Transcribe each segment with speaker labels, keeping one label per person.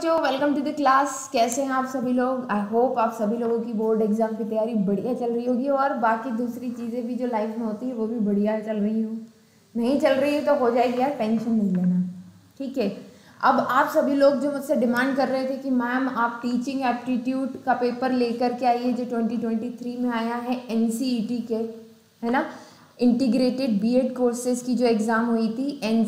Speaker 1: बच्चों welcome to the class कैसे हैं आप सभी लोग? आई होप आप सभी लोगों की बोर्ड एग्ज़ाम की तैयारी बढ़िया चल रही होगी और बाकी दूसरी चीज़ें भी जो लाइफ में होती है, वो भी बढ़िया चल रही हो। नहीं चल रही है तो हो जाएगी यार टेंशन नहीं लेना। ठीक है? अब आप सभी लोग जो मुझसे डिमांड कर रहे थे कि मैम आप टीचिंग एप्टीट्यूड का पेपर लेकर के आइए, जो ट्वेंटी में आया है एन e के, है ना? इंटीग्रेटेड बीएड कोर्सेज की जो एग्ज़ाम हुई थी एन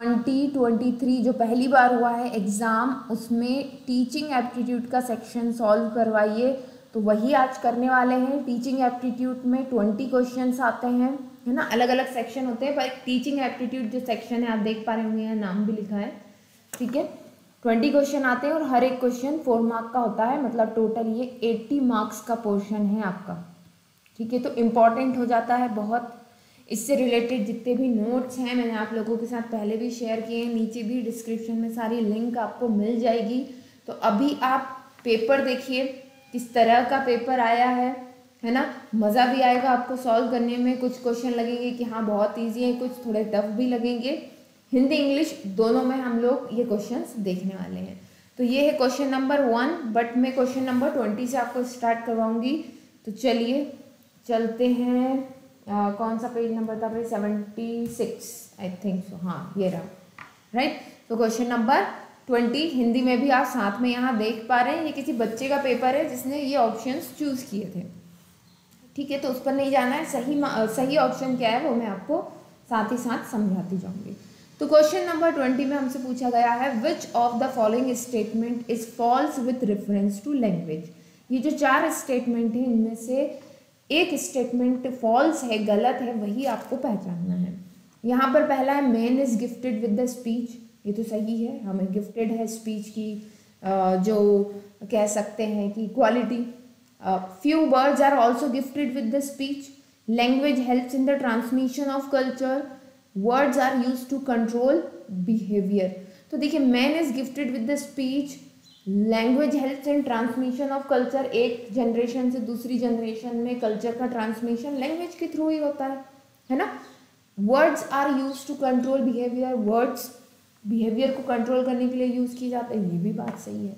Speaker 1: ट्वेंटी ट्वेंटी थ्री जो पहली बार हुआ है एग्ज़ाम, उसमें टीचिंग एप्टीट्यूड का सेक्शन सॉल्व करवाइए। तो वही आज करने वाले हैं। टीचिंग एप्टीट्यूड में ट्वेंटी क्वेश्चंस आते हैं, है ना? अलग अलग सेक्शन होते हैं, पर टीचिंग एप्टीट्यूड जो सेक्शन है, आप देख पा रहे होंगे, यहाँ नाम भी लिखा है। ठीक है? ट्वेंटी क्वेश्चन आते हैं और हर एक क्वेश्चन फोर मार्क का होता है मतलब टोटल ये एट्टी मार्क्स का पोर्शन है आपका। ठीक है? तो इंपॉर्टेंट हो जाता है, बहुत इससे रिलेटेड जितने भी नोट्स हैं, मैंने आप लोगों के साथ पहले भी शेयर किए हैं, नीचे भी डिस्क्रिप्शन में सारी लिंक आपको मिल जाएगी। तो अभी आप पेपर देखिए, किस तरह का पेपर आया है है ना? मज़ा भी आएगा आपको सॉल्व करने में। कुछ क्वेश्चन लगेंगे कि हाँ बहुत ईजी है, कुछ थोड़े टफ भी लगेंगे। हिंदी इंग्लिश दोनों में हम लोग ये क्वेश्चन देखने वाले हैं। तो ये है क्वेश्चन नंबर वन बट मैं क्वेश्चन नंबर ट्वेंटी से आपको स्टार्ट करवाऊँगी। तो चलिए, चलते हैं। आ, कौन सा पेज नंबर था भाई? Seventy six I think so हाँ ये रहा। राइट तो क्वेश्चन नंबर ट्वेंटी हिंदी में भी आप साथ में यहाँ देख पा रहे हैं। ये किसी बच्चे का पेपर है जिसने ये ऑप्शंस चूज़ किए थे। ठीक है तो उस पर नहीं जाना है। सही सही ऑप्शन क्या है वो मैं आपको साथ ही साथ समझाती जाऊँगी। तो क्वेश्चन नंबर ट्वेंटी में हमसे पूछा गया है which of the following statement is false with reference to language ये जो चार स्टेटमेंट हैं इनमें से एक स्टेटमेंट फॉल्स है, गलत है, वही आपको पहचानना है। यहाँ पर पहला है man is gifted with the speech ये तो सही है, हमें गिफ्टेड है स्पीच की जो कह सकते हैं कि quality few words are also gifted with the speech language helps in the transmission of culture words are use to control behaviour तो देखिए man is gifted with the speech language helps in transmission of culture एक generation से दूसरी generation में culture का transmission language के through ही होता है है ना? Words are use to control behaviour words behaviour को कंट्रोल करने के लिए यूज़ किए जाते हैं, ये भी बात सही है।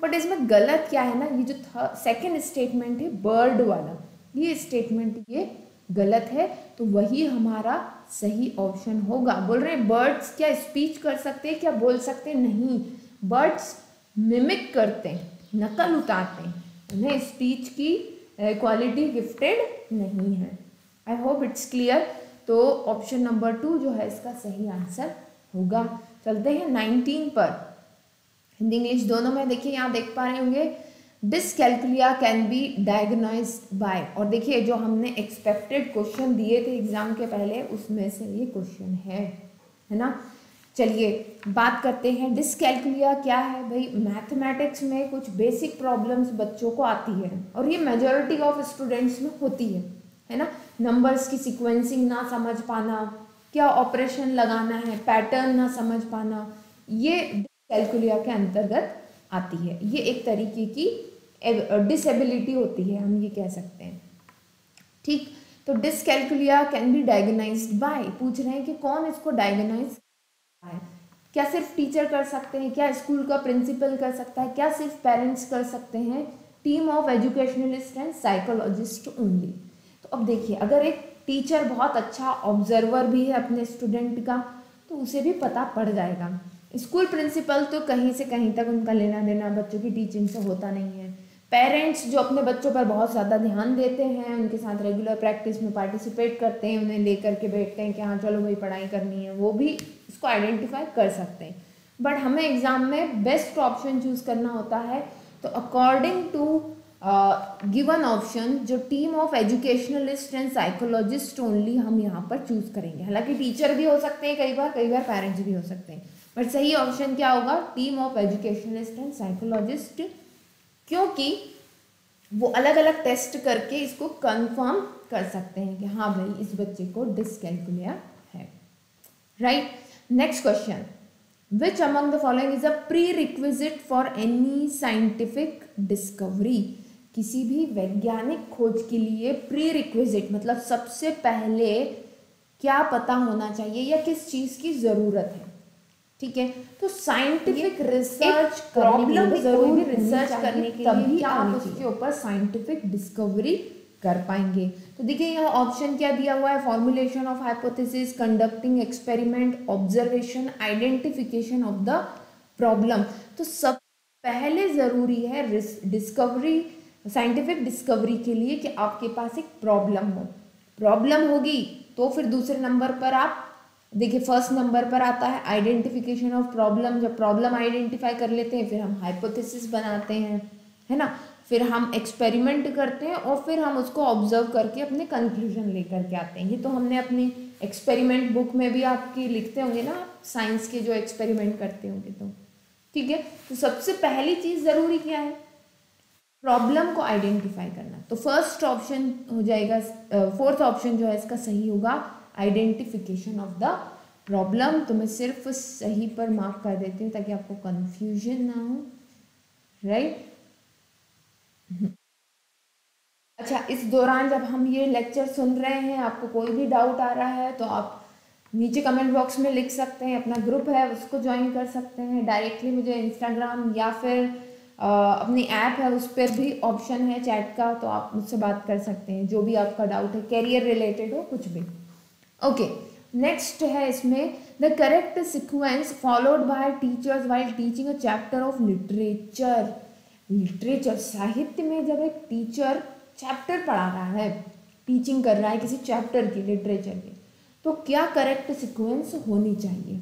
Speaker 1: बट इसमें गलत क्या है ना? ये जो सेकेंड स्टेटमेंट है बर्ड वाला, ये स्टेटमेंट ये गलत है तो वही हमारा सही ऑप्शन होगा। बोल रहे हैं बर्ड्स क्या स्पीच कर सकते हैं, क्या बोल सकते हैं? नहीं। बर्ड्स मिमिक करते हैं, नकल उतारते हैं। उन्हें स्पीच की क्वालिटी गिफ्टेड नहीं है। आई होप इट्स क्लियर तो ऑप्शन नंबर टू जो है, इसका सही आंसर होगा। चलते हैं नाइनटीन पर। हिंदी, इंग्लिश दोनों में देखिए, यहाँ देख पा रहे होंगे। Dyscalculia can be diagnose by और देखिए, जो हमने एक्सपेक्टेड क्वेश्चन दिए थे एग्ज़ाम के पहले, उसमें से ये क्वेश्चन है है ना? चलिए बात करते हैं डिसकैलकुलिया क्या है? भाई मैथमेटिक्स में कुछ बेसिक प्रॉब्लम्स बच्चों को आती है और ये मेजोरिटी ऑफ़ स्टूडेंट्स में होती है है ना? नंबर्स की सिक्वेंसिंग ना समझ पाना, क्या ऑपरेशन लगाना है पैटर्न ना समझ पाना, ये डिसकैलकुलिया के अंतर्गत आती है। ये एक तरीके की डिसेबिलिटी होती है, हम ये कह सकते हैं। ठीक तो dyscalculia can be diagnosed by पूछ रहे हैं कि कौन इसको डायगनाइज है। क्या सिर्फ़ टीचर कर सकते हैं? क्या स्कूल का प्रिंसिपल कर सकता है? क्या सिर्फ़ पेरेंट्स कर सकते हैं? Team of educationalist and psychologist only तो अब देखिए, अगर एक टीचर बहुत अच्छा ऑब्जर्वर भी है अपने स्टूडेंट का तो उसे भी पता पड़ जाएगा। स्कूल प्रिंसिपल तो कहीं से कहीं तक उनका लेना देना, बच्चों की टीचिंग से होता नहीं है। पेरेंट्स जो अपने बच्चों पर बहुत ज़्यादा ध्यान देते हैं, उनके साथ रेगुलर प्रैक्टिस में पार्टिसिपेट करते हैं, उन्हें लेकर के बैठते हैं कि हाँ चलो भाई पढ़ाई करनी है, वो भी इसको आइडेंटिफाई कर सकते हैं। बट हमें एग्ज़ाम में बेस्ट ऑप्शन चूज़ करना होता है तो अकॉर्डिंग टू गिवन ऑप्शन जो team of educationalist and psychologist only हम यहाँ पर चूज़ करेंगे। हालाँकि टीचर भी हो सकते हैं, कई बार कई बार पेरेंट्स भी हो सकते हैं। बट सही ऑप्शन क्या होगा? Team of educationalist and psychologist क्योंकि वो अलग अलग टेस्ट करके इसको कंफर्म कर सकते हैं कि हाँ भाई, इस बच्चे को डिसकैलकुलिया है। Right next question which among the following is a prerequisite for any scientific discovery किसी भी वैज्ञानिक खोज के लिए प्री रिक्विजिट मतलब सबसे पहले क्या पता होना चाहिए या किस चीज़ की ज़रूरत है? ठीक है? तो साइंटिफिक रिसर्च प्रॉब्लम
Speaker 2: ज़रूर
Speaker 1: रिसर्च करने के लिए आप उसके ऊपर साइंटिफिक डिस्कवरी कर पाएँगे। तो देखिए यहाँ ऑप्शन क्या दिया हुआ है? Formulation of hypothesis conducting experiment observation identification of the problem तो सब पहले ज़रूरी है डिस्कवरी साइंटिफिक डिस्कवरी के लिए कि आपके पास एक प्रॉब्लम हो। प्रॉब्लम होगी तो फिर दूसरे नंबर पर आप देखिए फ़र्स्ट नंबर पर आता है आइडेंटिफिकेशन ऑफ़ प्रॉब्लम जब प्रॉब्लम आइडेंटिफाई कर लेते हैं, फिर हम हाइपोथेसिस बनाते हैं, है ना? फिर हम एक्सपेरिमेंट करते हैं और फिर हम उसको ऑब्ज़र्व करके अपने कंक्लूजन लेकर के आते हैं। ये तो हमने अपनी एक्सपेरिमेंट बुक में भी आपकी लिखते होंगे ना? साइंस के जो एक्सपेरिमेंट करते होंगे तो। ठीक है? तो सबसे पहली चीज़ ज़रूरी क्या है? प्रॉब्लम को आइडेंटिफाई करना। तो फ़र्स्ट ऑप्शन हो जाएगा फोर्थ ऑप्शन जो है, इसका सही होगा। आइडेंटिफिकेशन ऑफ़ द प्रॉब्लम तो मैं सिर्फ़ सही पर मार्क कर देती हूँ ताकि आपको कंफ्यूजन ना हो राइट अच्छा इस दौरान जब हम ये लेक्चर सुन रहे हैं आपको कोई भी डाउट आ रहा है तो आप नीचे कमेंट बॉक्स में लिख सकते हैं अपना ग्रुप है उसको ज्वाइन कर सकते हैं। डायरेक्टली मुझे इंस्टाग्राम या फिर आ, अपनी ऐप है उस पर भी ऑप्शन है चैट का तो आप मुझसे बात कर सकते हैं जो भी आपका डाउट है कैरियर रिलेटेड हो कुछ भी। ओके नेक्स्ट है इसमें the correct sequence followed by teachers while teaching a chapter of literature literature साहित्य में जब एक टीचर चैप्टर पढ़ा रहा है टीचिंग कर रहा है किसी चैप्टर की लिटरेचर की तो क्या करेक्ट सिक्वेंस होनी चाहिए?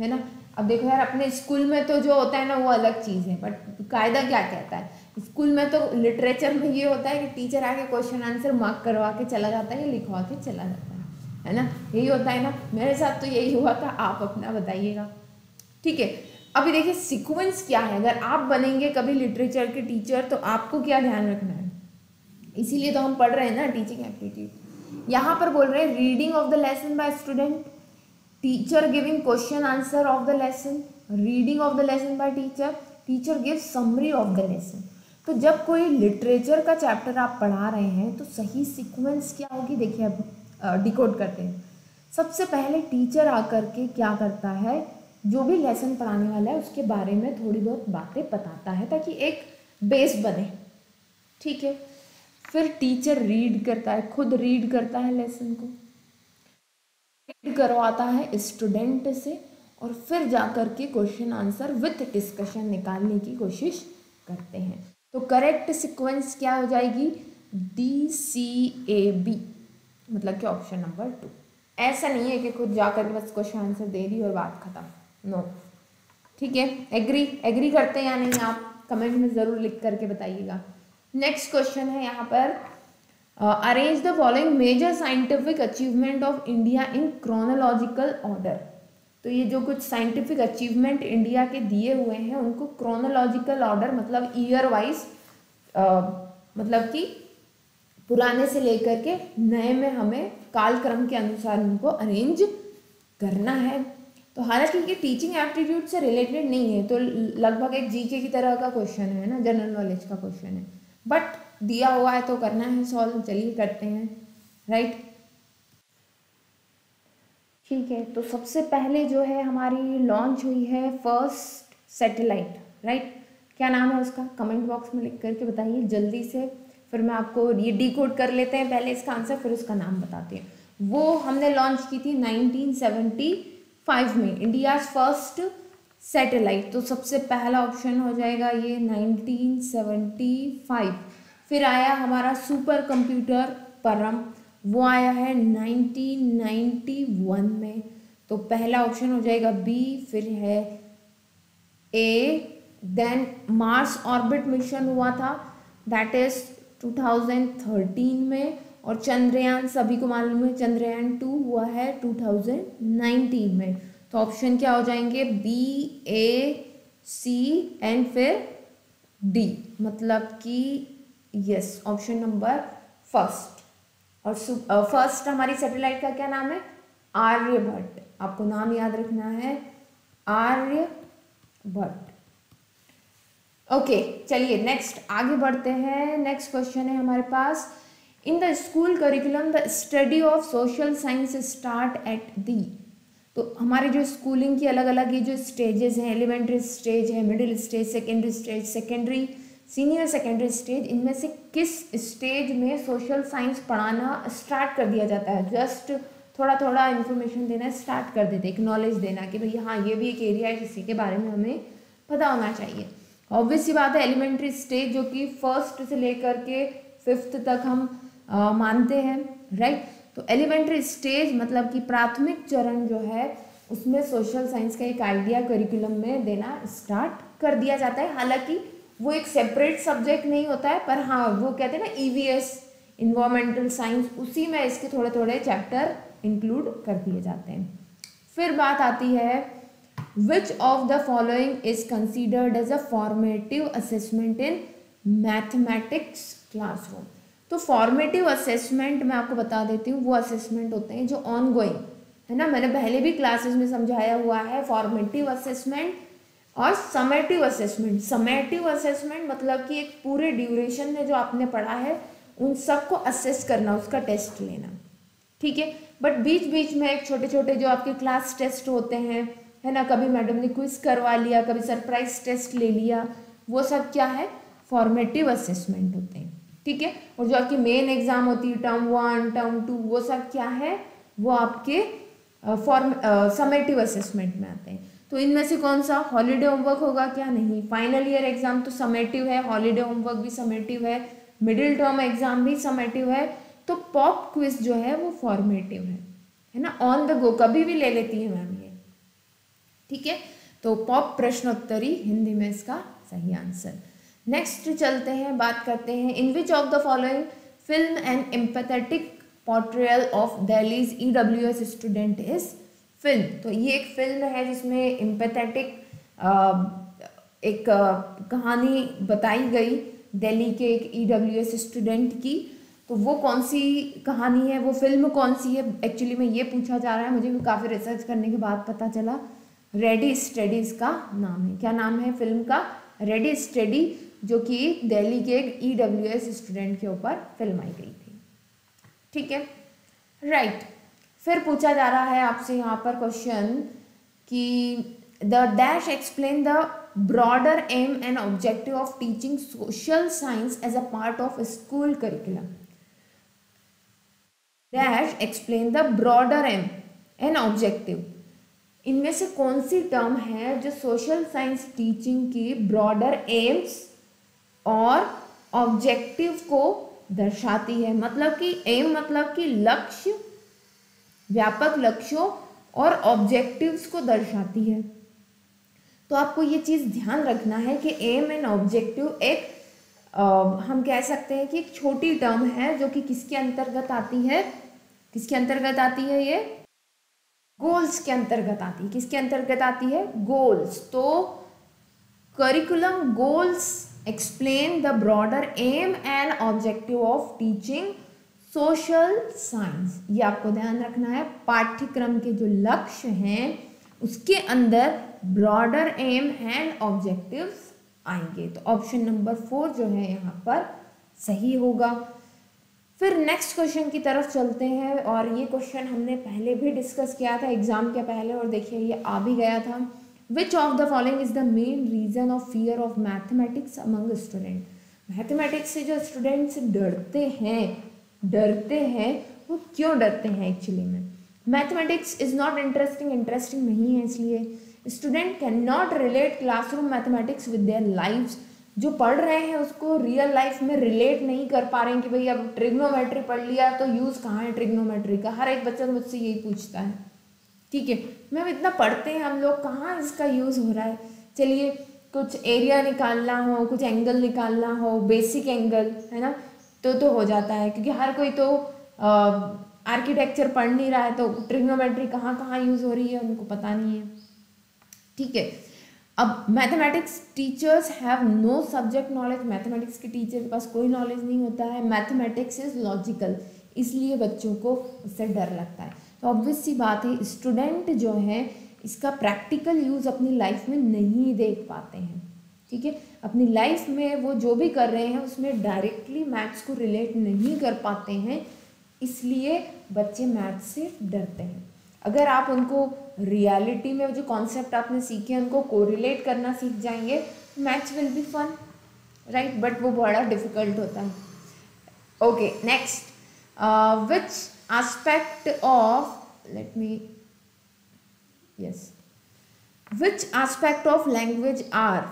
Speaker 1: है ना? अब देखो यार, अपने स्कूल में तो जो होता है ना, वो अलग चीज़ है बट कायदा क्या कहता है? स्कूल में तो लिटरेचर में ये होता है कि टीचर आके क्वेश्चन आंसर मार्क करवा के चला जाता है या लिखवा के चला जाता है। है ना? यही होता है ना? मेरे साथ तो यही हुआ था, आप अपना बताइएगा। ठीक है, अभी देखिए सीक्वेंस क्या है? अगर आप बनेंगे कभी लिटरेचर के टीचर तो आपको क्या ध्यान रखना है? इसीलिए तो हम पढ़ रहे हैं ना टीचिंग एप्टीट्यूड यहाँ पर बोल रहे हैं reading of the lesson by student teacher giving question answer of the lesson reading of the lesson by teacher teacher give summary of the lesson तो जब कोई लिटरेचर का चैप्टर आप पढ़ा रहे हैं तो सही सीक्वेंस क्या होगी? देखिए अब डिकोड करते हैं। सबसे पहले टीचर आकर के क्या करता है, जो भी लेसन पढ़ाने वाला है, उसके बारे में थोड़ी बहुत बातें बताता है ताकि एक बेस बने। ठीक है? फिर टीचर रीड करता है, खुद रीड करता है लेसन को। रीड करवाता है स्टूडेंट से और फिर जाकर के क्वेश्चन आंसर विथ डिस्कशन निकालने की कोशिश करते हैं। तो करेक्ट सीक्वेंस क्या हो जाएगी? डी सी ए बी मतलब कि ऑप्शन नंबर टू ऐसा नहीं है कि खुद जा बस क्वेश्चन आंसर दे दी और बात खत्म. नो ठीक है? एग्री एग्री करते हैं या नहीं आप? कमेंट में ज़रूर लिख करके बताइएगा. नेक्स्ट क्वेश्चन है यहाँ पर. Arrange the following major scientific achievement of India in chronological order तो ये जो कुछ साइंटिफिक अचीवमेंट इंडिया के दिए हुए हैं, उनको क्रोनोलॉजिकल ऑर्डर मतलब ईयर वाइज मतलब कि पुराने से लेकर के नए में हमें कालक्रम के अनुसार उनको अरेंज करना है। तो हालाँकि ये टीचिंग एप्टीट्यूड से रिलेटेड नहीं है तो लगभग एक जीके की तरह का क्वेश्चन है ना जनरल नॉलेज का क्वेश्चन है। बट दिया हुआ है तो करना है सॉल्व चलिए करते हैं राइट ठीक है तो सबसे पहले जो है हमारी लॉन्च हुई है फ़र्स्ट सैटेलाइट राइट क्या नाम है उसका? कमेंट बॉक्स में लिख करके बताइए, जल्दी से। फिर मैं आपको ये डी कर लेते हैं, पहले इसका आंसर फिर उसका नाम बताते हैं। वो हमने लॉन्च की थी 1975 में इंडिया फ़र्स्ट सैटेलाइट तो सबसे पहला ऑप्शन हो जाएगा ये 1975 फिर आया हमारा सुपर कंप्यूटर परम, वो आया है 1991 में। तो पहला ऑप्शन हो जाएगा बी फिर है A then Mars orbit mission हुआ था। दैट इज़ 2013 में और चंद्रयान, सभी को मालूम है, चंद्रयान टू हुआ है 2019 में। तो ऑप्शन क्या हो जाएँगे? बी ए सी एंड फिर डी मतलब कि यस ऑप्शन नंबर फ़र्स्ट और फ़र्स्ट हमारी सैटेलाइट का क्या नाम है? आर्यभट्ट। आपको नाम याद रखना है, आर्यभट्ट। ओके चलिए नेक्स्ट आगे बढ़ते हैं। नेक्स्ट क्वेश्चन है हमारे पास। In the school curriculum the study of social science start at the तो हमारे जो स्कूलिंग की अलग अलग ये जो स्टेजेस हैं एलिमेंट्री स्टेज है middle stage secondary stage secondary senior secondary stage इनमें से किस स्टेज में सोशल साइंस पढ़ाना स्टार्ट कर दिया जाता है? जस्ट थोड़ा थोड़ा इन्फॉर्मेशन देना स्टार्ट कर देते, एक नॉलेज देना कि भाई हाँ ये भी एक एरिया है जिसके बारे में हमें पता होना चाहिए। ऑब्वियस सी बात है एलिमेंट्री स्टेज जो कि फ़र्स्ट से लेकर के फिफ्थ तक हम आ, मानते हैं राइट तो एलिमेंट्री स्टेज मतलब कि प्राथमिक चरण जो है उसमें सोशल साइंस का एक आइडिया करिकुलम में देना स्टार्ट कर दिया जाता है। हालाँकि वो एक सेपरेट सब्जेक्ट नहीं होता है पर हाँ वो कहते हैं ना E V S environmental science उसी में इसके थोड़े थोड़े चैप्टर इंक्लूड कर दिए जाते हैं। फिर बात आती है which of the following is considered as a formative assessment in mathematics classroom तो फॉर्मेटिव असेसमेंट मैं आपको बता देती हूँ, वो असेसमेंट होते हैं जो ऑन गोइंग है ना? मैंने पहले भी क्लासेस में समझाया हुआ है फॉर्मेटिव असेसमेंट और समेटिव असेसमेंट समेटिव असेसमेंट मतलब कि एक पूरे ड्यूरेशन में जो आपने पढ़ा है, उन सबको असेस करना, उसका टेस्ट लेना। ठीक है? बट बीच बीच में एक छोटे छोटे जो आपके क्लास टेस्ट होते हैं है ना? कभी मैडम ने क्विज करवा लिया, कभी सरप्राइज़ टेस्ट ले लिया। वो सब क्या है? फॉर्मेटिव असेसमेंट होते हैं। ठीक है? और जो आपकी मेन एग्ज़ाम होती है टर्म वन टर्म टू वो सब क्या है? वो आपके फॉर्म समेटिव असेसमेंट में आते हैं। तो इनमें से कौन सा? हॉलीडे होमवर्क होगा क्या? नहीं। फाइनल ईयर एग्ज़ाम तो समेटिव है हॉलीडे होमवर्क भी समेटिव है मिडिल टर्म एग्ज़ाम भी समेटिव है। तो पॉप क्विज जो है, वो फॉर्मेटिव है। है ना? ऑन द गो कभी भी ले लेती है मैम। ठीक है? तो पॉप प्रश्नोत्तरी, हिंदी में इसका सही आंसर नेक्स्ट चलते हैं, बात करते हैं in which of the following film and empathetic portrayal of Delhi's E W S student is film तो ये एक फ़िल्म है जिसमें एम्पैथेटिक एक कहानी बताई गई दिल्ली के एक ई डब्ल्यू एस स्टूडेंट की। तो वो कौन सी कहानी है? वो फ़िल्म कौन सी है? एक्चुअली में ये पूछा जा रहा है, मुझे भी काफ़ी रिसर्च करने के बाद पता चला। रेडी स्टडीज़ का नाम है। क्या नाम है फ़िल्म का? रेडी स्टडी जो कि दिल्ली के एक ई डब्ल्यू एस स्टूडेंट के ऊपर फ़िल्म आई गई थी। ठीक है? राइट फिर पूछा जा रहा है आपसे यहाँ पर क्वेश्चन कि the dash explain the broader aim and objective of teaching social science as a part of school curriculum dash explain the broader aim and objective इनमें से कौन सी टर्म है जो सोशल साइंस टीचिंग की ब्रॉडर एम्स और objective को दर्शाती है? मतलब कि एम मतलब कि लक्ष्य व्यापक लक्ष्यों और ऑब्जेक्टिव्स को दर्शाती है। तो आपको ये चीज़ ध्यान रखना है कि एम एंड ऑब्जेक्टिव एक आ, हम कह सकते हैं कि एक छोटी टर्म है जो कि किसके अंतर्गत आती है? किसके अंतर्गत आती है ये? गोल्स के अंतर्गत आती है। किसके अंतर्गत आती है? गोल्स तो curriculum goals explain the broader aim and objective of teaching social science ये आपको ध्यान रखना है। पाठ्यक्रम के जो लक्ष्य हैं, उसके अंदर ब्रॉडर एम एंड ऑब्जेक्टिव्स आएँगे। तो ऑप्शन नंबर फोर जो है, यहाँ पर सही होगा। फिर नेक्स्ट क्वेश्चन की तरफ़ चलते हैं और ये क्वेश्चन हमने पहले भी डिस्कस किया था एग्ज़ाम के पहले और देखिए ये आ भी गया था। Which of the following is the main reason of fear of mathematics among student mathematics से जो स्टूडेंट्स डरते हैं डरते हैं, वो क्यों डरते हैं एक्चुअली में? Mathematics is not interesting interesting नहीं है इसलिए। Student can not relate classroom mathematics with their lifes जो पढ़ रहे हैं उसको रियल लाइफ में रिलेट नहीं कर पा रहे हैं कि भाई अब ट्रिग्नोमेट्री पढ़ लिया तो यूज़ कहाँ है ट्रिग्नोमेट्री का? हर एक बच्चा मुझसे यही पूछता है। ठीक है, मैम इतना पढ़ते हैं हम लोग, कहाँ इसका यूज़ हो रहा है? चलिए, कुछ एरिया निकालना हो, कुछ एंगल निकालना हो बेसिक एंगल है ना? तो तो हो जाता है, क्योंकि हर कोई तो आर्किटेक्चर पढ़ नहीं रहा है तो ट्रिग्नोमेट्री कहाँ कहाँ यूज़ हो रही है उनको पता नहीं है। ठीक है अब mathematics teachers have no subject knowledge mathematics के टीचर के पास कोई नॉलेज नहीं होता है. मैथमेटिक्स इज़ लॉजिकल इसलिए बच्चों को उससे डर लगता है. तो ऑब्वियस सी बात है स्टूडेंट जो है, इसका प्रैक्टिकल यूज़ अपनी लाइफ में नहीं देख पाते हैं. ठीक है? अपनी लाइफ में वो जो भी कर रहे हैं, उसमें डायरेक्टली मैथ्स को रिलेट नहीं कर पाते हैं. इसलिए बच्चे मैथ्स से डरते हैं. अगर आप उनको रियलिटी में जो कॉन्सेप्ट आपने सीखे उनको कोरिलेट करना सीख जाएँगे maths will be fun right but वो बड़ा डिफ़िकल्ट होता है। Okay next which aspect of let me, yes. Which aspect of language are?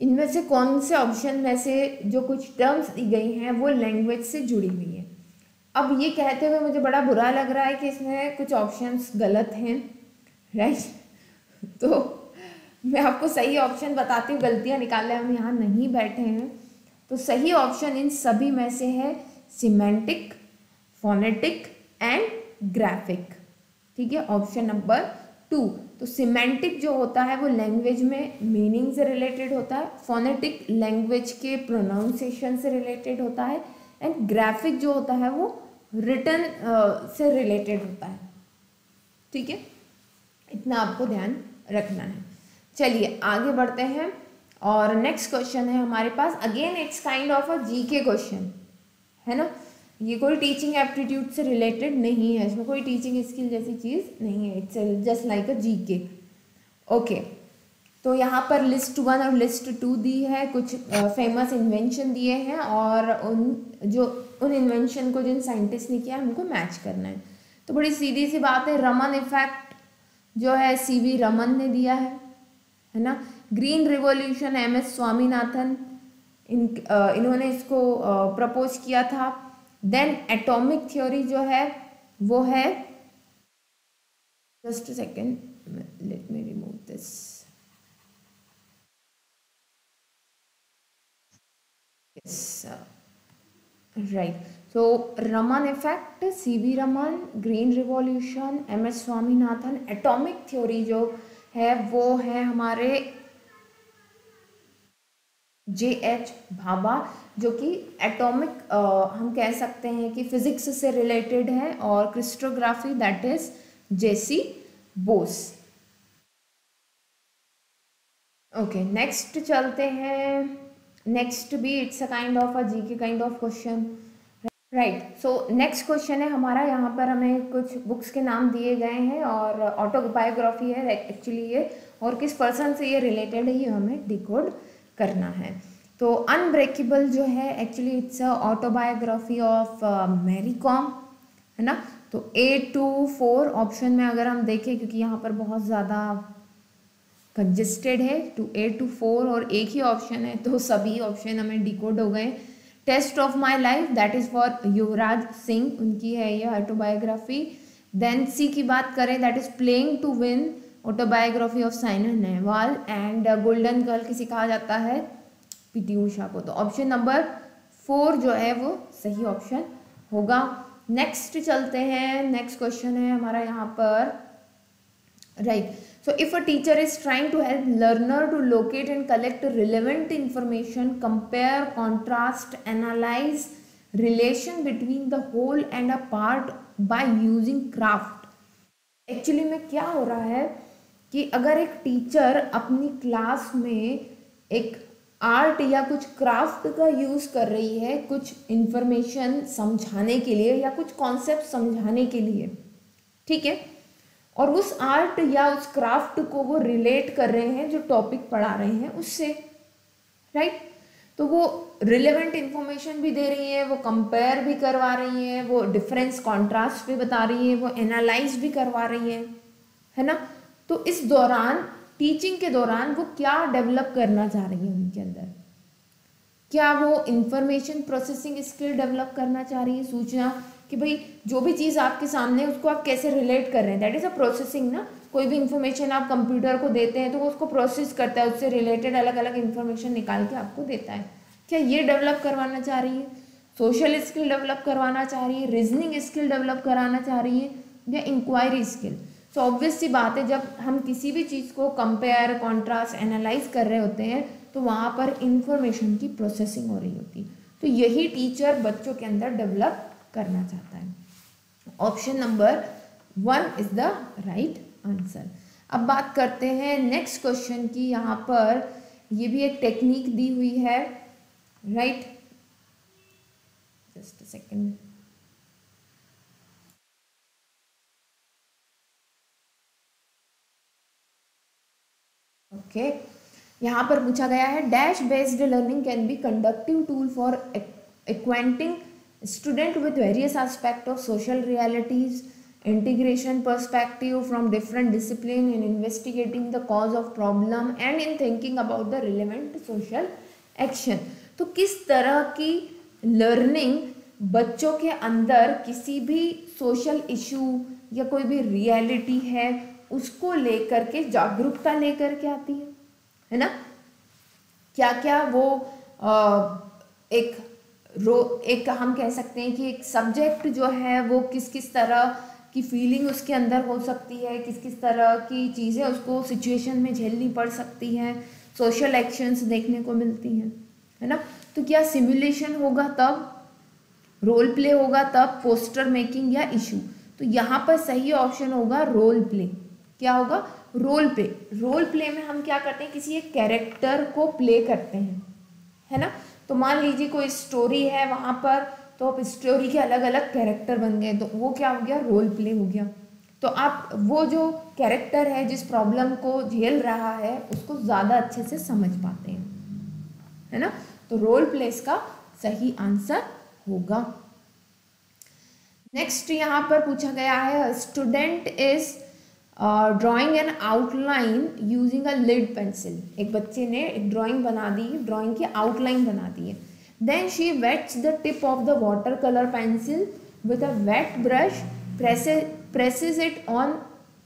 Speaker 1: इनमें से कौन से ऑप्शन में से जो कुछ टर्म्स दी गई हैं, वो लैंग्वेज से जुड़ी हुई हैं। अब ये कहते हुए मुझे बड़ा बुरा लग रहा है कि इसमें कुछ ऑप्शंस गलत हैं राइट तो मैं आपको सही ऑप्शन बताती हूँ, गलतियाँ निकालने हम यहाँ नहीं बैठे हैं। तो सही ऑप्शन इन सभी में से है सिमेंटिक फोनेटिक एंड ग्राफिक ठीक है ऑप्शन नंबर टू तो सिमेंटिक जो होता है, वो लैंग्वेज में मीनिंग से रिलेटेड होता है फोनेटिक लैंग्वेज के प्रोनाउंसिएशन से रिलेटेड होता है। एंड ग्राफिक जो होता है वो रिटर्न uh, से रिलेटेड होता है। ठीक है? इतना आपको ध्यान रखना है। चलिए आगे बढ़ते हैं। और नेक्स्ट क्वेश्चन है हमारे पास। Again it's kind of a G K question है ना? ये कोई टीचिंग एप्टीट्यूड से रिलेटेड नहीं है। इसमें कोई टीचिंग स्किल जैसी चीज़ नहीं है। It's just like a G K okay तो यहाँ पर लिस्ट वन और लिस्ट टू दी है, कुछ फ़ेमस इन्वेंशन दिए हैं और उन, जो, उन इन्वेंशन को जिन साइंटिस्ट ने किया है, उनको मैच करना है। तो बड़ी सीधी सी बात है रमन इफ़ेक्ट जो है सी वी रमन ने दिया है है ना? Green revolution M S Swaminathan इन इन्होंने इसको प्रपोज किया था। देन एटॉमिक थ्योरी जो है, वो है just second let me remove this right so Raman effect C V Raman green revolution M S Swaminathan atomic theory जो है, वो है हमारे जे एच भाभा जो कि एटॉमिक हम कह सकते हैं कि फिजिक्स से रिलेटेड है और crystallography that is J C Bose okay next चलते हैं। नेक्स्ट भी it's a kind of a G K kind of question right so next question है हमारा, यहाँ पर हमें कुछ बुक्स के नाम दिए गए हैं और ऑटोबायोग्राफी है एक्चुअली ये, और किस पर्सन से ये रिलेटेड है, ये हमें डिकोड करना है। तो अनब्रेकेबल जो है actually it's a autobiography of Mary Kom है ना? तो ए टू फोर ऑप्शन में अगर हम देखें, क्योंकि यहाँ पर बहुत ज़्यादा कंजेस्टेड है टू ए टू फोर और एक ही ऑप्शन है तो सभी ऑप्शन हमें डिकोड हो गए test of my life that is for Yuvraj Singh उनकी है ये ऑटोबायोग्राफी देन सी की बात करें that is playing to win autobiography of Saina Nehwal and golden girl किसी कहा जाता है? पीटी उषा को। तो ऑप्शन नंबर फोर जो है वो सही ऑप्शन होगा। नेक्स्ट चलते हैं नेक्स्ट क्वेश्चन है हमारा यहाँ पर। Right so if a teacher is trying to help learner to locate and collect relevant information compare contrast analyse relation between the whole and a part by using craft actually में क्या हो रहा है कि अगर एक टीचर अपनी class में एक आर्ट या कुछ क्राफ्ट का यूज़ कर रही है, कुछ इन्फॉर्मेशन समझाने के लिए या कुछ कॉन्सेप्ट समझाने के लिए, ठीक है? और उस आर्ट या उस क्राफ्ट को वो रिलेट कर रहे हैं, जो टॉपिक पढ़ा रहे हैं उससे राइट तो वो रिलेवेंट इंफॉर्मेशन भी दे रही है, वो कंपेयर भी करवा रही है, वो डिफरेंस कॉन्ट्रास्ट भी बता रही है, वो एनालाइज भी करवा रही है है ना? तो इस दौरान टीचिंग के दौरान वो क्या डेवलप करना चाह रही है उनके अंदर? क्या वो इंफॉर्मेशन प्रोसेसिंग स्किल डेवलप करना चाह रही है? सूचना कि भाई जो भी चीज़ आपके सामने है, उसको आप कैसे रिलेट कर रहे हैं? दैट इज़ अ प्रोसेसिंग ना? कोई भी इंफॉर्मेशन आप कंप्यूटर को देते हैं तो वो उसको प्रोसेस करता है, उससे रिलेटेड अलग अलग इंफॉर्मेशन निकाल के आपको देता है। क्या ये डेवलप करवाना चाह रही है? सोशल स्किल डेवलप करवाना चाह रही है? रीजनिंग स्किल डेवलप कराना चाह रही है? या इंक्वायरी स्किल सो ऑब्वियस सी बात है, जब हम किसी भी चीज़ को कंपेयर कॉन्ट्रास्ट एनालाइज कर रहे होते हैं तो वहाँ पर इंफॉर्मेशन की प्रोसेसिंग हो रही होती। है तो यही टीचर बच्चों के अंदर डेवलप करना चाहता है। Option number one is the right answer अब बात करते हैं नेक्स्ट क्वेश्चन की। यहाँ पर ये भी एक टेक्निक दी हुई है। राइट जस्ट सेकेंड ओके यहाँ पर पूछा गया है dash based learning can be conductive tool for acquainting student with various aspect of social realities integration perspective from different discipline in investigating the cause of problem and in thinking about the relevant social action तो किस तरह की learning बच्चों के अंदर किसी भी social issue या कोई भी रियलिटी है उसको लेकर के जागरूकता लेकर के आती है है ना क्या क्या वो आ, एक रो, एक हम कह सकते हैं कि एक सब्जेक्ट जो है वो किस किस तरह की फीलिंग उसके अंदर हो सकती है किस किस तरह की चीज़ें उसको सिचुएशन में झेलनी पड़ सकती हैं सोशल एक्शंस देखने को मिलती हैं, है ना? तो क्या सिमुलेशन होगा तब? रोल प्ले होगा तब? पोस्टर मेकिंग या इशू तो यहाँ पर सही ऑप्शन होगा रोल प्ले क्या होगा? रोल प्ले रोल प्ले में हम क्या करते हैं? किसी एक कैरेक्टर को प्ले करते हैं, है ना? तो मान लीजिए कोई स्टोरी है वहाँ पर तो आप स्टोरी के अलग अलग कैरेक्टर बन गए तो वो क्या हो गया? रोल प्ले हो गया। तो आप वो जो कैरेक्टर है, जिस प्रॉब्लम को झेल रहा है, उसको ज़्यादा अच्छे से समझ पाते हैं। है ना? तो रोल प्ले इसका सही आंसर होगा। नेक्स्ट यहाँ पर पूछा गया है student is drawing an outline using a lead pencil एक बच्चे ने एक ड्राइंग बना दी ड्राॅइंग की आउटलाइन बना दी है। Then she wets the tip of the water colour pencil with a wet brush presses it on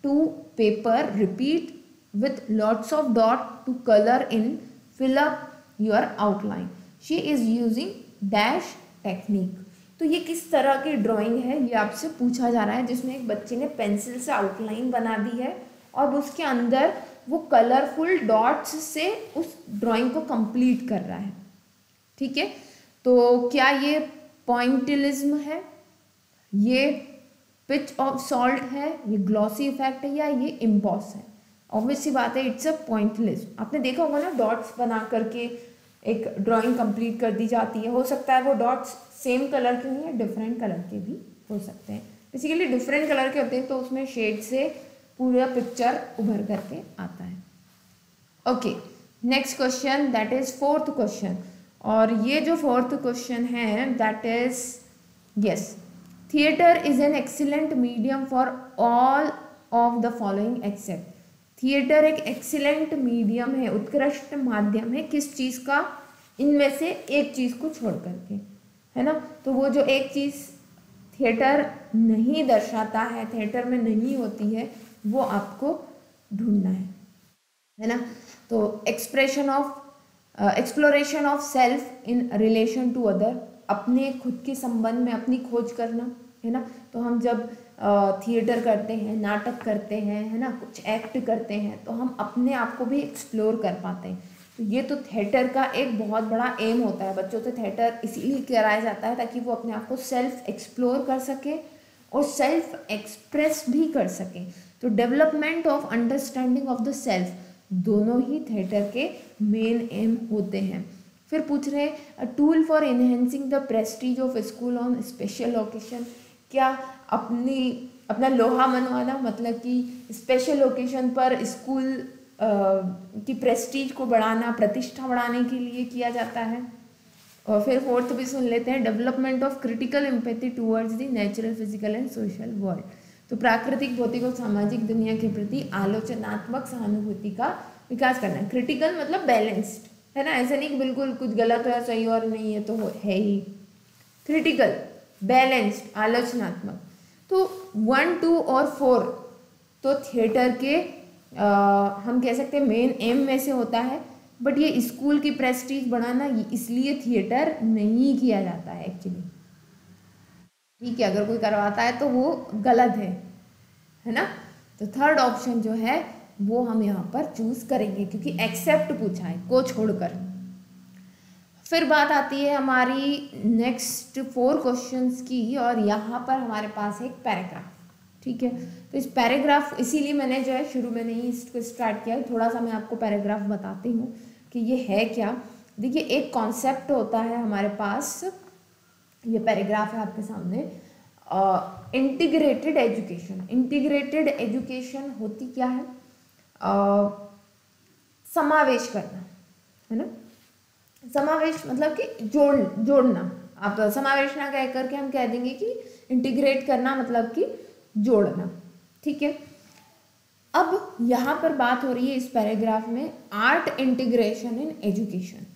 Speaker 1: to paper repeat with lots of dot to colour in fill up your outline she is using dash technique तो ये किस तरह की drawing है, ये आपसे पूछा जा रहा है, जिसमें एक बच्चे ने पेंसिल से आउटलाइन बना दी है और उसके अंदर वो कलरफुल डॉट्स से उस ड्राइंग को कंप्लीट कर रहा है। ठीक है? तो क्या ये पॉइंटिलिज्म है? ये पिच ऑफ़ सॉल्ट है? ये ग्लॉसी इफ़ेक्ट है या ये इम्बॉस है? ऑब्वियसली बात है इट्स अ पॉइंटलिज्म आपने देखा होगा ना डॉट्स बना करके एक ड्राइंग कंप्लीट कर दी जाती है। हो सकता है वो डॉट्स सेम कलर के है डिफरेंट कलर के भी हो सकते हैं। बेसिकली डिफरेंट कलर के होते हैं तो उसमें शेड से पूरा पिक्चर उभर करके आता है। Okay next question that is fourth question और ये जो फोर्थ क्वेश्चन है that is yes theatre is an excellent medium for all of the following except theatre एक एक्सीलेंट मीडियम है, उत्कृष्ट माध्यम है किस चीज़ का? इनमें से एक चीज़ को छोड़ करके। है ना? तो वो जो एक चीज़ थिएटर नहीं दर्शाता है थिएटर में नहीं होती है वो आपको ढूंढना है। है ना? तो expression of exploration of self in relation to other अपने खुद के संबंध में अपनी खोज करना है ना? तो हम जब थिएटर uh, करते हैं नाटक करते हैं है ना? कुछ एक्ट करते हैं तो हम अपने आप को भी एक्सप्लोर कर पाते हैं। तो ये तो थिएटर का एक बहुत बड़ा एम होता है। बच्चों से थिएटर इसीलिए कराया जाता है ताकि वो अपने आप को सेल्फ एक्सप्लोर कर सके और सेल्फ एक्सप्रेस भी कर सकें। तो development of understanding of the self दोनों ही थिएटर के मेन एम होते हैं। फिर पूछ रहे हैं tool for enhancing the prestige of school on special occasion क्या अपनी, अपना लोहा मनवाना मतलब कि स्पेशल ओकेशन पर स्कूल की प्रेस्टीज को बढ़ाना, प्रतिष्ठा बढ़ाने के लिए किया जाता है। और फिर फोर्थ भी सुन लेते हैं development of critical empathy towards the natural physical and social world तो प्राकृतिक, भौतिक और सामाजिक दुनिया के प्रति आलोचनात्मक सहानुभूति का विकास करना क्रिटिकल मतलब बैलेंस्ड है ना? ऐसा नहीं कि बिल्कुल कुछ गलत है, सही और नहीं है तो है, ही क्रिटिकल बैलेंस्ड आलोचनात्मक। तो वन टू और फोर तो थिएटर के आ, हम कह सकते हैं मेन एम में से होता है बट ये स्कूल की प्रेस्टीज बढ़ाना इसलिए थिएटर नहीं किया जाता है एक्चुअली ठीक है अगर कोई करवाता है तो वो गलत है है ना? तो थर्ड ऑप्शन जो है वो हम यहाँ पर चूज़ करेंगे क्योंकि एक्सेप्ट पूछा है को छोड़कर। फिर बात आती है हमारी नेक्स्ट फोर क्वेश्चंस की और यहाँ पर हमारे पास एक पैराग्राफ ठीक है? तो इस पैराग्राफ, इसीलिए मैंने जो है शुरू में नहीं इसको स्टार्ट किया। थोड़ा सा मैं आपको पैराग्राफ बताती हूँ कि ये है क्या। देखिए, एक कॉन्सेप्ट होता है हमारे पास। ये पैराग्राफ है आपके सामने। इंटीग्रेटेड एजुकेशन इंटीग्रेटेड एजुकेशन होती क्या है? समावेश करना, है ना? समावेश मतलब कि जोड़, जोड़ना। आप समावेश ना कह करके हम कह देंगे कि इंटीग्रेट करना मतलब कि जोड़ना, ठीक है? अब यहाँ पर बात हो रही है इस पैराग्राफ में आर्ट इंटीग्रेशन इन एजुकेशन।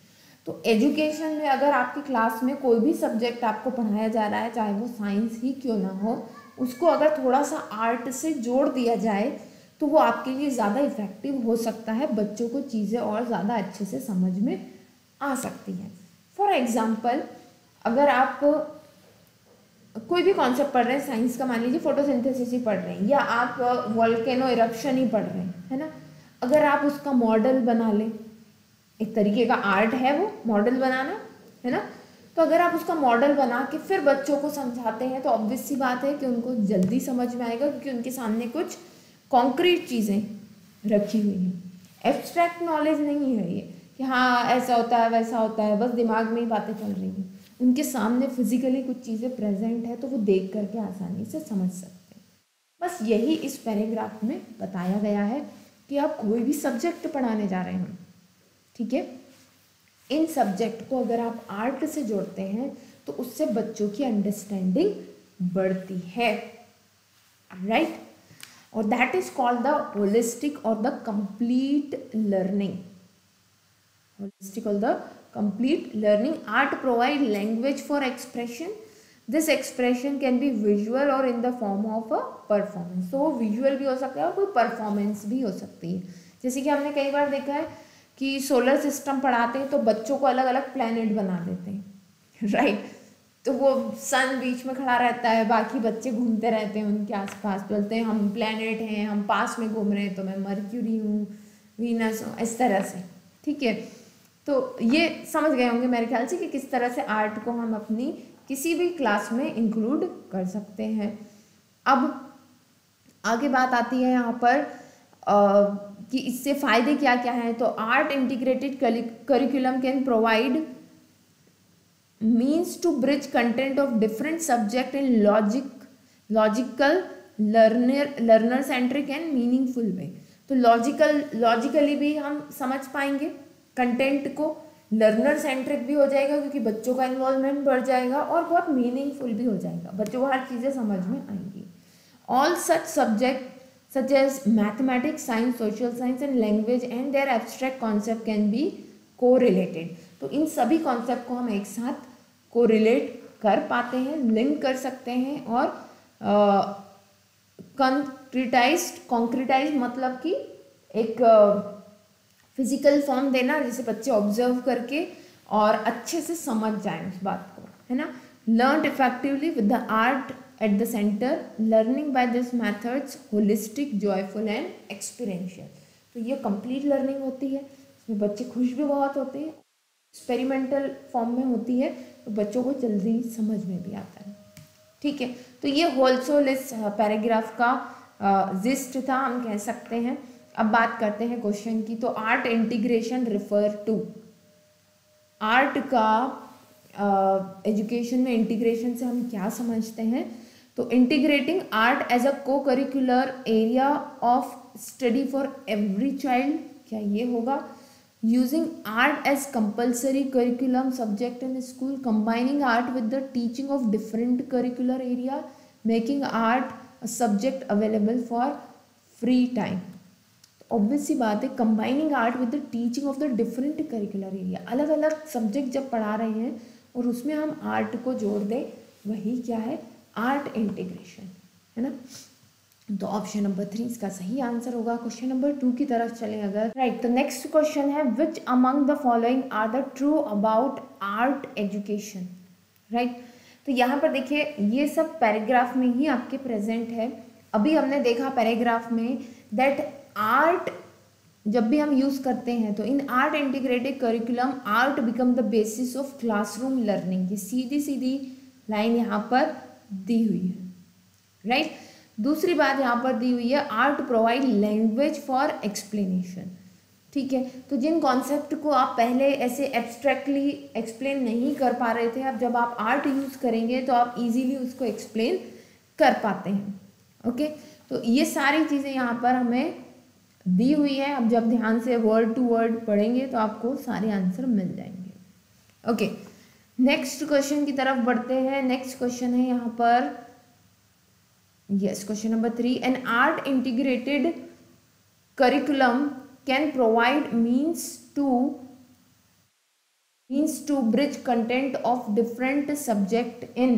Speaker 1: तो एजुकेशन में अगर आपकी क्लास में कोई भी सब्जेक्ट आपको पढ़ाया जा रहा है, चाहे वो साइंस ही क्यों ना हो, उसको अगर थोड़ा सा आर्ट से जोड़ दिया जाए तो वो आपके लिए ज़्यादा इफ़ेक्टिव हो सकता है, बच्चों को चीज़ें और ज़्यादा अच्छे से समझ में आ सकती हैं। फॉर एग्ज़ाम्पल अगर आप कोई भी कॉन्सेप्ट पढ़ रहे हैं साइंस का मान लीजिए फोटोसिंथेसिस ही पढ़ रहे हैं, या आप वॉल्केनो इरप्शन ही पढ़ रहे हैं, है ना? अगर आप उसका मॉडल बना लें, एक तरीके का आर्ट है वो मॉडल बनाना, है ना? तो अगर आप उसका मॉडल बना के फिर बच्चों को समझाते हैं तो ऑब्वियस सी बात है कि उनको जल्दी समझ में आएगा, क्योंकि उनके सामने कुछ कॉन्क्रीट चीज़ें रखी हुई हैं। एब्स्ट्रैक्ट नॉलेज नहीं है ये, कि हाँ ऐसा होता है, वैसा होता है, बस दिमाग में ही बातें चल रही हैं। उनके सामने फिजिकली कुछ चीज़ें प्रेजेंट है तो वो देख करके आसानी से समझ सकते हैं। बस यही इस पैराग्राफ में बताया गया है कि आप कोई भी सब्जेक्ट पढ़ाने जा रहे हैं, ठीक है? इन सब्जेक्ट को अगर आप आर्ट से जोड़ते हैं तो उससे बच्चों की अंडरस्टैंडिंग बढ़ती है। राइट और that is called the holistic और द कंप्लीट लर्निंग होलिस्टिक और the complete learning. Art provide language for expression. This expression can be visual or in the form of a performance. So, visual भी हो सकता है और कोई performance भी हो सकती है। जैसे कि हमने कई बार देखा है कि सोलर सिस्टम पढ़ाते हैं तो बच्चों को अलग अलग प्लानट बना देते हैं राइट right? तो वो सन बीच में खड़ा रहता है, बाकी बच्चे घूमते रहते हैं, उनके आसपास बोलते हैं, हम प्लानट हैं, हम पास में घूम रहे हैं तो मैं मर्क्यूरी हूँ वीनस हूँ, इस तरह से, ठीक है? तो ये समझ गए होंगे मेरे ख्याल से कि किस तरह से आर्ट को हम अपनी किसी भी क्लास में इंक्लूड कर सकते हैं। अब आगे बात आती है यहाँ पर आ, कि इससे फ़ायदे क्या क्या हैं? तो art integrated curriculum can provide means to bridge content of different subject in logic logical learner learner centric and meaningful way तो लॉजिकल लॉजिकली भी हम समझ पाएँगे। कंटेंट को लर्नर सेंट्रिक भी हो जाएगा क्योंकि बच्चों का इन्वॉल्वमेंट बढ़ जाएगा और बहुत मीनिंगफुल भी हो जाएगा। बच्चों को हर चीज़ें समझ में आएँगी। All such subject such as mathematics science social science and language and their abstract concept can be को तो इन सभी कॉन्सेप्ट को हम एक साथ को कर पाते हैं लिंक कर सकते हैं और कंक्रिटाइज कॉन्क्रिटाइज मतलब कि एक uh, फ़िज़िकल फॉर्म देना जिसे बच्चे ऑब्ज़र्व करके और अच्छे से समझ जाएँ उस बात को, है ना? Learn effectively with the art at the centre learning by this methods holistic joyful and experiential तो ये कंप्लीट लर्निंग होती है, इसमें बच्चे खुश भी बहुत होते हैं एक्सपेरिमेंटल फॉर्म में होती है तो बच्चों को जल्दी समझ में भी आता है। ठीक है? तो ये होलसोल इस पैराग्राफ का जिस्ट था, हम कह सकते हैं। अब बात करते हैं क्वेश्चन की तो art integration refer to art का एजुकेशन में इंटीग्रेशन से हम क्या समझते हैं? तो integrating art as a co curricular area of study for every child क्या ये होगा? Using art as compulsory curriculum subject in school combining art with the teaching of different curricular area making art subject available for free time obvious सी बात है combining art with the teaching of the different curricular area अलग अलग subject जब पढ़ा रहे हैं, और उसमें हम आर्ट को जोड़ दें, वही क्या है? आर्ट इंटीग्रेशन है ना? तो ऑप्शन नंबर थ्री इसका सही आंसर होगा। क्वेश्चन नंबर टू की तरफ़ चलें अगर। राइट तो नेक्स्ट क्वेश्चन है which among the following are the true about art education right तो यहाँ पर देखिए, ये सब पैराग्राफ में ही आपके प्रेजेंट है। अभी हमने देखा पैराग्राफ में दैट आर्ट जब भी हम यूज़ करते हैं तो in art integrated curriculum art become the basis of classroom learning ये सीधी सीधी लाइन यहाँ पर दी हुई है राइट right? दूसरी बात यहाँ पर दी हुई है art provide language for explanation ठीक है? तो जिन कॉन्सेप्ट को आप पहले ऐसे एब्स्ट्रैक्टली एक्सप्लेन नहीं कर पा रहे थे, अब जब आप आर्ट यूज़ करेंगे तो आप इजीली उसको एक्सप्लेन कर पाते हैं ओके तो ये सारी चीज़ें यहाँ पर हमें दी हुई है। अब जब ध्यान से वर्ड टू वर्ड पढ़ेंगे तो आपको सारे आंसर मिल जाएँगे। ओके नेक्स्ट क्वेश्चन की तरफ़ बढ़ते हैं। नेक्स्ट क्वेश्चन है यहाँ पर। Yes question number three an art integrated curriculum can provide means to means to bridge content of different subject in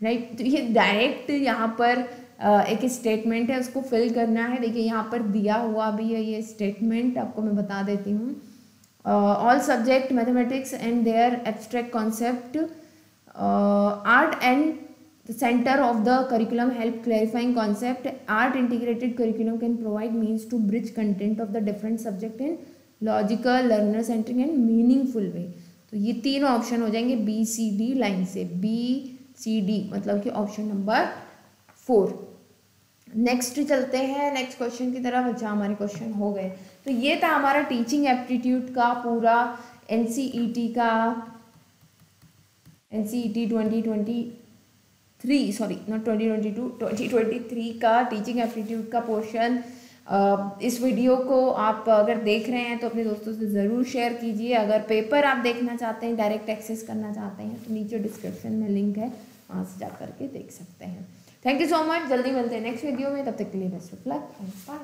Speaker 1: right तो ये डायरेक्ट यहाँ पर एक स्टेटमेंट है, उसको फिल करना है। देखिए, यहाँ पर दिया हुआ भी है ये स्टेटमेंट आपको मैं बता देती हूँ। All subject mathematics and their abstract concept art and centre of the curriculum help clarifying concept art integrated curriculum can provide means to bridge content of the different subject in logical learner centering and meaningful way तो ये तीन option हो जाएँगे B C D line से। B C D मतलब कि option number four next चलते हैं नेक्स्ट क्वेश्चन की तरफ़ अच्छा हमारे क्वेश्चन हो गए। तो ये था हमारा टीचिंग एप्टीट्यूड का पूरा एन e का N C E three sorry not twenty twenty two twenty twenty three का टीचिंग एप्टीट्यूड का पोर्शन इस वीडियो को आप अगर देख रहे हैं तो अपने दोस्तों से ज़रूर शेयर कीजिए। अगर पेपर आप देखना चाहते हैं डायरेक्ट एक्सेस करना चाहते हैं तो नीचे डिस्क्रिप्शन में लिंक है, वहाँ से जा करके देख सकते हैं। थैंक यू सो मच जल्दी मिलते हैं नेक्स्ट वीडियो में. तब तक के लिए best of luck and bye